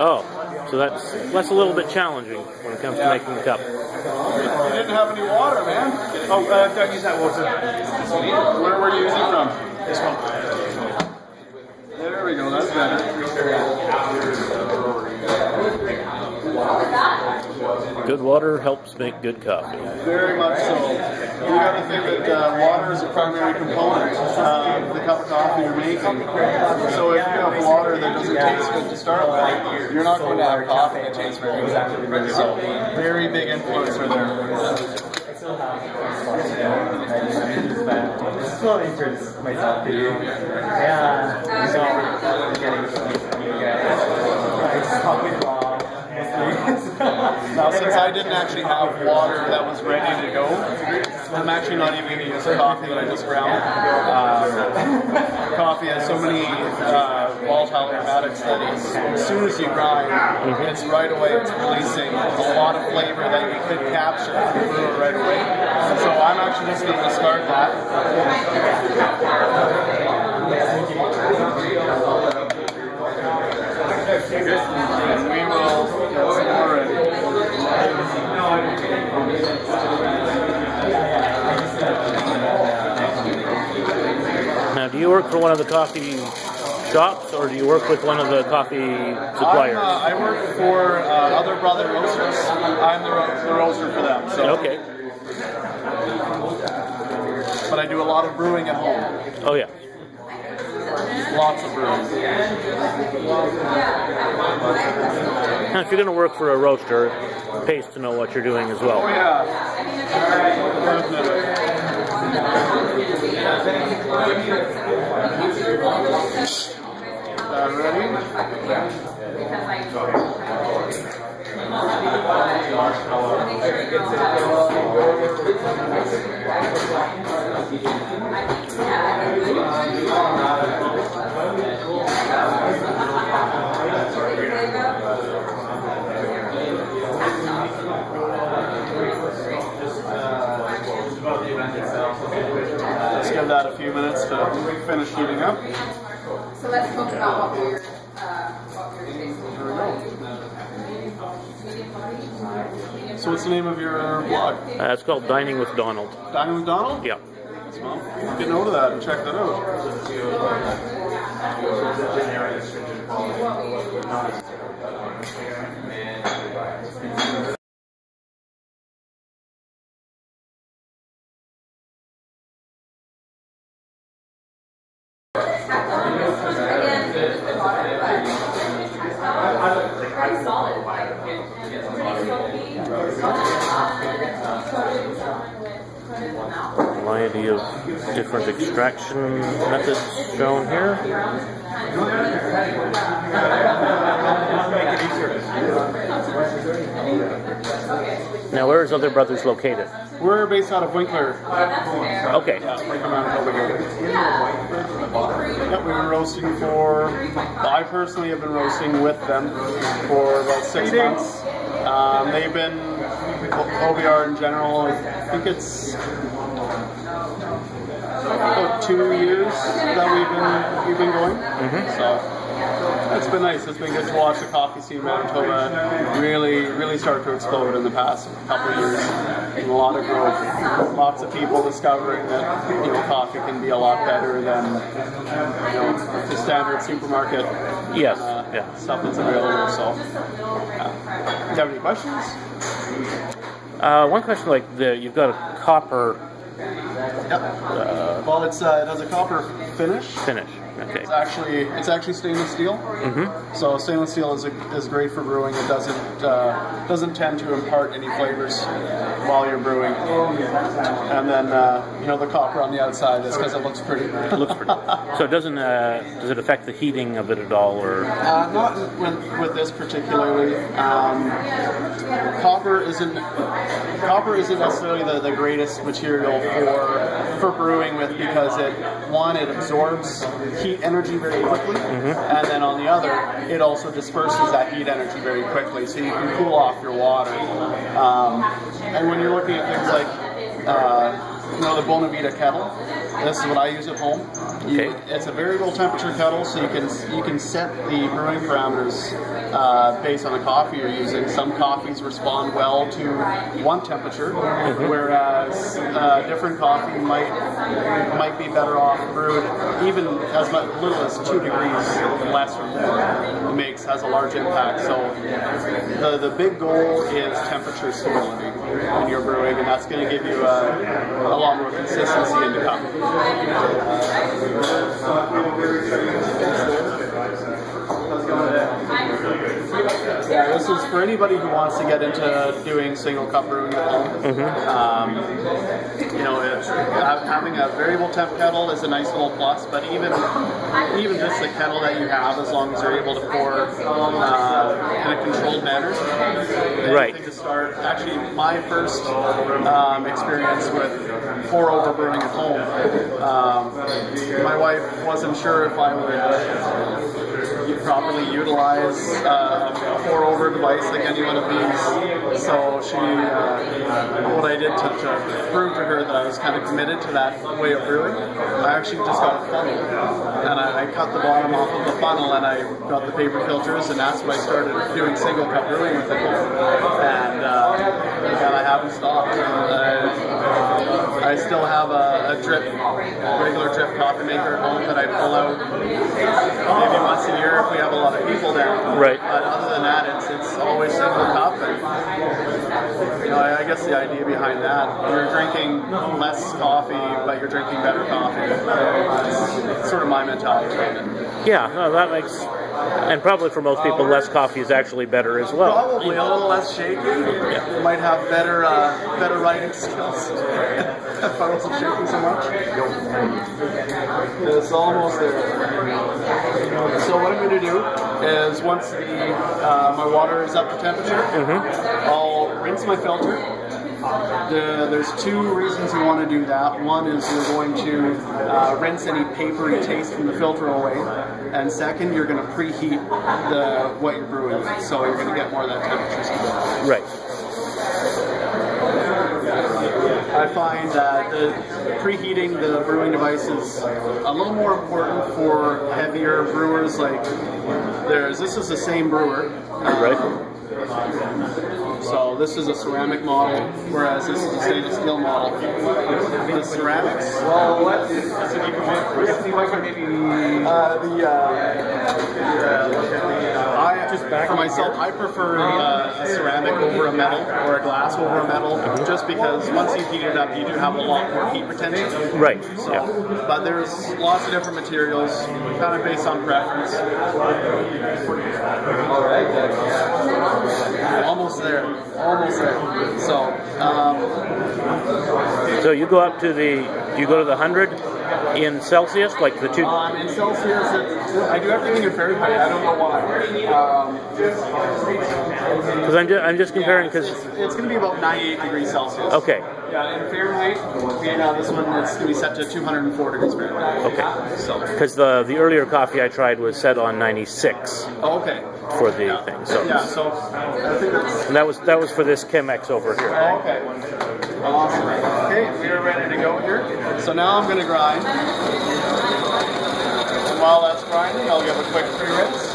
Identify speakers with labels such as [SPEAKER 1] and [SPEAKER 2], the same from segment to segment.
[SPEAKER 1] Oh, so that's that's a little bit challenging when it comes to making the cup.
[SPEAKER 2] You didn't have any water, man. Oh, uh, don't use that water. Where were you using from? This one. There we go, that's better.
[SPEAKER 1] Good water helps make good coffee.
[SPEAKER 2] Very much so. You got to think that uh, water is a primary component of the cup of coffee you're making. So if you have water that doesn't taste good to start with, you're not going to have coffee that tastes very good. So very big influencer there.
[SPEAKER 3] Slowly introduce myself to you. Yeah, so getting from you guys. It's coffee raw.
[SPEAKER 2] Now, since I didn't actually have water that was ready to go, I'm actually not even going to use the coffee that I just ground. Um, coffee has so many uh, volatile aromatics that as soon as you grind, it's right away, it's releasing a lot of flavor that you could capture if you brew it right away. So I'm actually just going to discard that. And we will get some more ready.
[SPEAKER 1] Now, do you work for one of the coffee shops, or do you work with one of the coffee suppliers?
[SPEAKER 2] Uh, I work for uh, Other Brother Roasters. I'm the, ro- the roaster for them. So.
[SPEAKER 1] Okay.
[SPEAKER 2] But I do a lot of brewing at home.
[SPEAKER 1] Oh yeah.
[SPEAKER 2] Lots of brewing.
[SPEAKER 1] And if you're going to work for a roaster, pays to know what you're doing as
[SPEAKER 2] Oh
[SPEAKER 1] well.
[SPEAKER 2] yeah. Definitely. Uh, ready? Minutes to finish heating up.
[SPEAKER 4] So let's talk about what we're, uh, what we're tasting.
[SPEAKER 2] So what's the name of your blog?
[SPEAKER 1] Uh, it's called Dining with Donald.
[SPEAKER 2] Dining with Donald?
[SPEAKER 1] Yeah.
[SPEAKER 2] Well, get note of that and check that out.
[SPEAKER 1] Variety of different extraction methods shown here. Now, where is Other Brothers located?
[SPEAKER 2] We're based out of Winkler.
[SPEAKER 1] Okay.
[SPEAKER 2] Yeah, Winkler Manitoba here. Yep, we've been roasting for, well, I personally have been roasting with them for about six months. Um, they've been, OBR in general, I think it's about two years that we've been, we've been going. So it's been nice. It's been good to watch the coffee scene in Manitoba really, really start to explode in the past couple of years. And a lot of growth. Lots of people discovering that you know coffee can be a lot better than you know the standard supermarket
[SPEAKER 1] Yes.
[SPEAKER 2] uh,
[SPEAKER 1] Yeah.
[SPEAKER 2] stuff that's available. So, yeah. do you have any questions?
[SPEAKER 1] Uh, one question, like the you've got a copper
[SPEAKER 2] Yep. well, it's uh, it has a copper finish.
[SPEAKER 1] finish. Okay.
[SPEAKER 2] It's actually it's actually stainless steel.
[SPEAKER 1] Mm-hmm.
[SPEAKER 2] So stainless steel is, is great for brewing. It doesn't uh, doesn't tend to impart any flavors while you're brewing. And then uh, you know the copper on the outside is because it looks pretty.
[SPEAKER 1] It looks pretty. So it doesn't uh, does it affect the heating of it at all, or
[SPEAKER 2] Uh, not with, with this particularly. Um, copper isn't copper isn't necessarily the, the greatest material for for brewing with because it one it absorbs heat energy very quickly, and then on the other it also disperses that heat energy very quickly, so you can cool off your water. Um, and when you're looking at things like uh, know the Bonavita kettle. This is what I use at home. You,
[SPEAKER 1] Okay.
[SPEAKER 2] It's a variable temperature kettle, so you can you can set the brewing parameters uh, based on the coffee you're using. Some coffees respond well to one temperature, whereas uh, different coffee might might be better off brewed even as much, little as two degrees less or more. Makes has a large impact. So the the big goal is temperature stability in your brewing, and that's going to give you a, a lot more consistency in the cup. Yeah, this is for anybody who wants to get into doing single cup brewing at home. Mm-hmm. Um, you know, it's, having a variable temp kettle is a nice little plus, but even even just the kettle that you have, as long as you're able to pour uh, in a controlled manner,
[SPEAKER 1] Right.
[SPEAKER 2] to start. Actually, my first um, experience with pour over brewing at home, um, my wife wasn't sure if I would you properly utilize uh, a pour over device like any one of these. So she, uh, what I did to, to prove to her that I was kind of committed to that way of brewing, I actually just got a funnel and I, I cut the bottom off of the funnel and I got the paper filters and that's when I started doing single cup brewing with it. And, uh, and I haven't stopped. Uh, I still have a, a drip, regular drip coffee maker at home that I pull out maybe once a year if we have a lot of people there.
[SPEAKER 1] Right.
[SPEAKER 2] But other than that, it's it's always single cup. And, you know, I, I guess the idea behind that, you're drinking less coffee, but you're drinking better coffee. It's sort of my mentality.
[SPEAKER 1] Yeah, no, that makes, and probably for most people, less coffee is actually better as well.
[SPEAKER 2] Probably a little less shaky. You might have better uh, better writing skills wasn't shaking so much. It's almost there. So what I'm going to do is once the uh, my water is up to temperature, I'll rinse my filter. The, there's two reasons you want to do that. One is you're going to uh, rinse any papery taste from the filter away, and second, you're going to preheat the what you're brewing so you're going to get more of that temperature.
[SPEAKER 1] Right.
[SPEAKER 2] I find that the preheating the brewing device is a little more important for heavier brewers. Like there's this is the same brewer. uh,
[SPEAKER 1] Right.
[SPEAKER 2] So this is a ceramic model, whereas this is a stainless steel model. The ceramics. Well, what? See if I can maybe. Uh, the. Uh, I just for myself, I prefer uh, a ceramic over a metal or a glass over a metal, just because once you heat it up, you do have a lot more heat retention.
[SPEAKER 1] Right.
[SPEAKER 2] So,
[SPEAKER 1] Yeah.
[SPEAKER 2] but there's lots of different materials, kind of based on preference. All right. Almost there, almost there. So, um,
[SPEAKER 1] So you go up to the, do you go to the 100 in Celsius, like the two?
[SPEAKER 2] um, in Celsius, I do everything in Fahrenheit. I don't know why. Um,
[SPEAKER 1] Because I'm, ju- I'm just comparing, because,
[SPEAKER 2] it's, it's going to be about 98 degrees Celsius.
[SPEAKER 1] okay,
[SPEAKER 2] Yeah, in Fahrenheit, we uh, this one it's going to be set to 204 degrees Fahrenheit.
[SPEAKER 1] Okay.
[SPEAKER 2] So,
[SPEAKER 1] because the, the earlier coffee I tried was set on 96
[SPEAKER 2] oh, okay.
[SPEAKER 1] for the
[SPEAKER 2] Yeah.
[SPEAKER 1] thing, so.
[SPEAKER 2] Yeah, so I think that's.
[SPEAKER 1] And that was, that was for this Chemex over here.
[SPEAKER 2] Oh, okay. Awesome. We are ready to go here. So now I'm going to grind. And while that's grinding, I'll give a quick pre-rinse.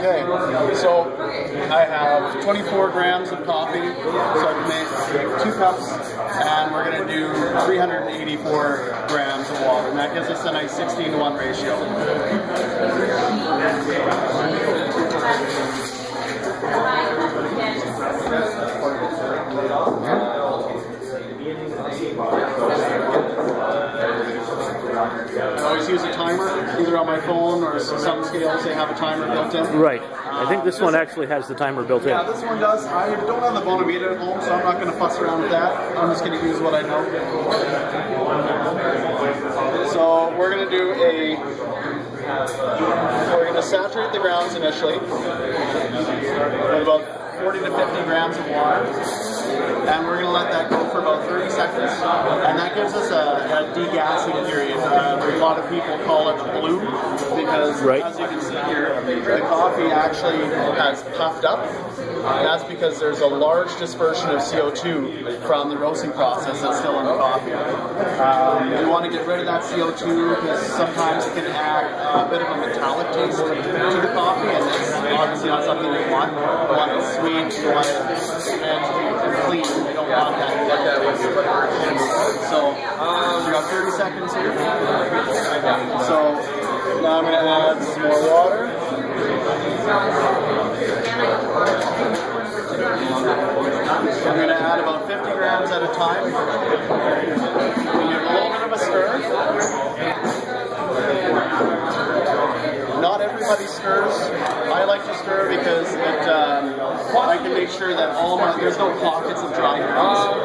[SPEAKER 2] Okay, so I have 24 grams of coffee, so I can make two cups, and we're going to do 384 grams of water, and that gives us a nice 16 to 1 ratio. I always use a timer, either on my phone or some scales they have a timer built in.
[SPEAKER 1] Right. I think this one actually has the timer built in.
[SPEAKER 2] Yeah, this one does. I don't have the Bonavita at home, so I'm not going to fuss around with that. I'm just going to use what I know. So we're going to do a. We're going to saturate the grounds initially with about 40 to 50 grams of water. And we're going to let that go for about 30 seconds. And that gives us a, a degassing period. Uh, a lot of people call it bloom because,
[SPEAKER 1] right.
[SPEAKER 2] as you can see here, the coffee actually has puffed up. That's because there's a large dispersion of CO2 from the roasting process that's still in the coffee. Um, you want to get rid of that CO2 because sometimes it can add a bit of a metallic taste to the coffee, and it's obviously not something we want. We want it sweet sweet, you want it don't want that. So, we got 30 seconds here. So, now I'm going to add some more water. I'm going to add about 50 grams at a time. give a little bit of a stir. Not everybody stirs. I like to stir because it, um, I can make sure that all my, there's no pockets of dry grounds.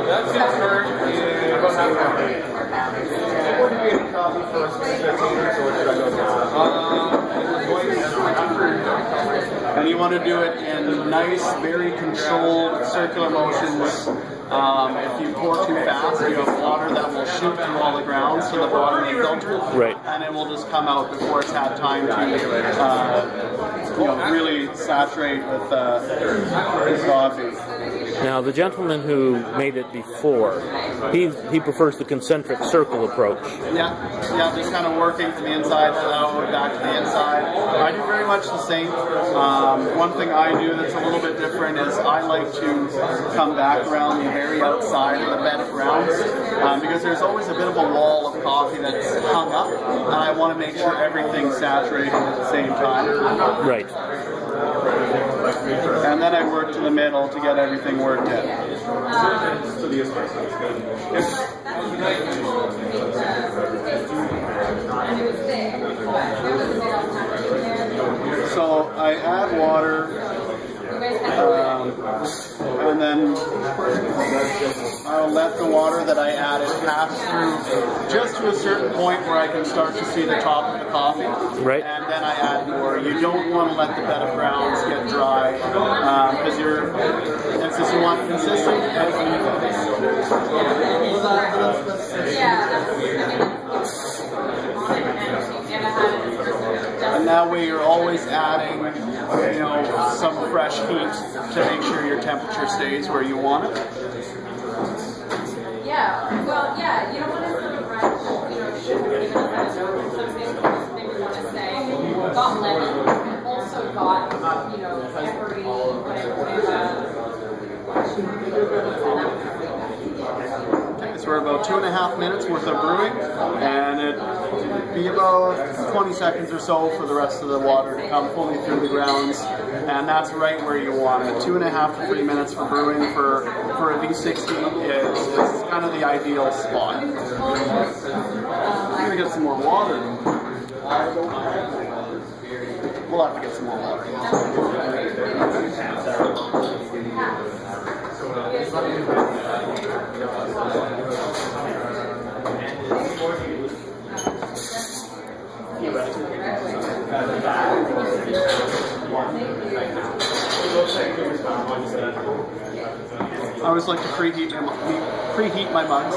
[SPEAKER 2] and you want to do it in nice, very controlled circular motions um, if you pour too fast, you have water that will shoot through all the grounds to the bottom of the filter.
[SPEAKER 1] Right.
[SPEAKER 2] And it will just come out before it's had time to uh, you know, really saturate with uh, his coffee.
[SPEAKER 1] Now, the gentleman who made it before, he he prefers the concentric circle approach.
[SPEAKER 2] Yeah, yeah, just kind of working from the inside out, back to the inside. I do very much the same. Um, one thing I do that's a little bit different is I like to come back around the very outside of the bed of grounds um, because there's always a bit of a wall of coffee that's hung up, and I want to make sure everything's saturated at the same time.
[SPEAKER 1] Right.
[SPEAKER 2] And then I work to the middle to get everything worked in. So I add water um, and then I'll let the water that I added pass through just to a certain point where I can start to see the top of the coffee.
[SPEAKER 1] Right.
[SPEAKER 2] And then I add more. You don't want to let the bed of grounds get dry because um, you're, it's just you want consistent and And that way you're always adding, you know, some fresh heat to make sure your temperature stays where you want it.
[SPEAKER 4] Yeah, well, yeah, you don't want to sort of rush, you know, sugar even if that's some maybe want to say, got lemon, also got, you know, peppery, whatever,
[SPEAKER 2] Okay, about two and a half minutes worth of brewing, and it be about 20 seconds or so for the rest of the water to come fully through the grounds, and that's right where you want it. Two and a half to three minutes for brewing for, for a V60 is, is kind of the ideal spot. I'm gonna get some more water. We'll have to get some more water. I always like to preheat my preheat my mugs.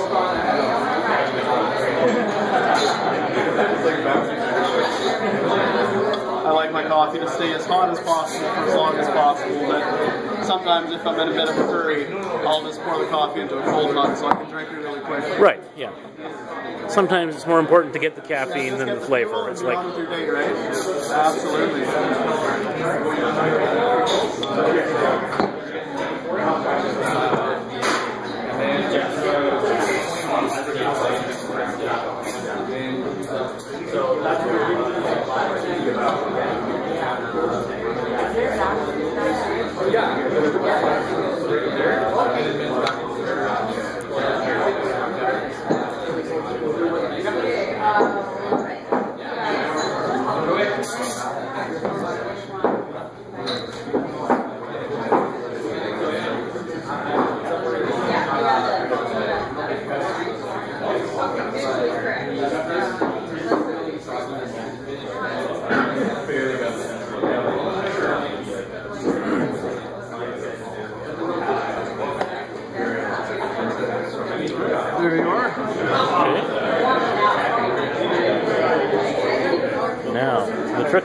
[SPEAKER 2] I like my coffee to stay as hot as possible for as long as possible, but sometimes if I'm in a bit of a hurry, I'll just pour the coffee into a cold mug so I can drink it really quick.
[SPEAKER 1] Right, yeah. Sometimes it's more important to get the caffeine than the flavor. It's like
[SPEAKER 2] day, right? Absolutely.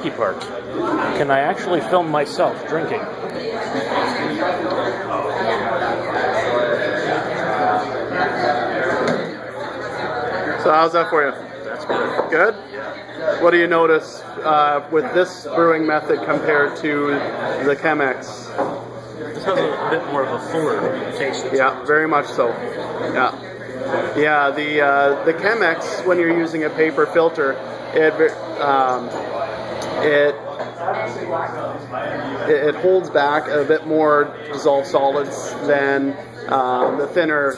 [SPEAKER 1] Tricky part. Can I actually film myself drinking?
[SPEAKER 2] So how's that for you?
[SPEAKER 1] That's good.
[SPEAKER 2] Good. What do you notice uh, with this brewing method compared to the Chemex?
[SPEAKER 1] This has a bit more of a fuller taste.
[SPEAKER 2] Yeah, very much so. Yeah, yeah. The uh, the Chemex, when you're using a paper filter, it um, it it holds back a bit more dissolved solids than um, the thinner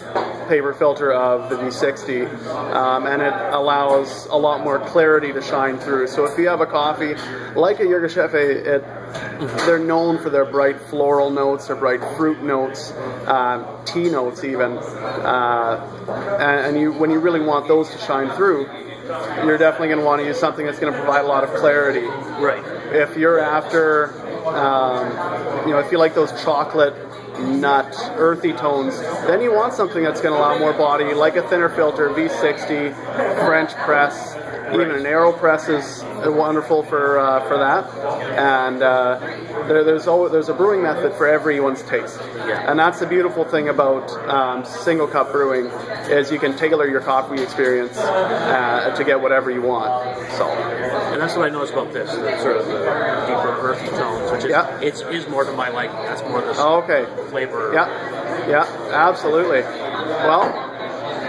[SPEAKER 2] paper filter of the V60, um, and it allows a lot more clarity to shine through. So if you have a coffee like a Yirgacheffe, it they're known for their bright floral notes, their bright fruit notes, um, tea notes even, uh, and, and you when you really want those to shine through, you're definitely going to want to use something that's going to provide a lot of clarity.
[SPEAKER 1] Right.
[SPEAKER 2] If you're after, um, you know, if you like those chocolate, nut, earthy tones, then you want something that's going to allow more body, like a thinner filter, V60, French press. Even an AeroPress is wonderful for uh, for that, and uh, there, there's always, there's a brewing method for everyone's taste,
[SPEAKER 1] Yeah.
[SPEAKER 2] and that's the beautiful thing about um, single cup brewing is you can tailor your coffee experience uh, to get whatever you want. So
[SPEAKER 1] And that's what I noticed about this, the sort of the deeper earthy tones, which is
[SPEAKER 2] Yeah.
[SPEAKER 1] it's is more to my liking. That's more the
[SPEAKER 2] oh, okay,
[SPEAKER 1] flavor.
[SPEAKER 2] yeah, yeah, absolutely. Well,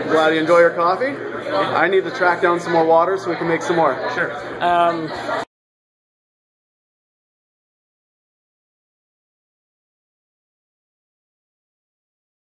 [SPEAKER 2] glad you enjoy your coffee. I need to track down some more water so we can make some more.
[SPEAKER 1] Sure. Um,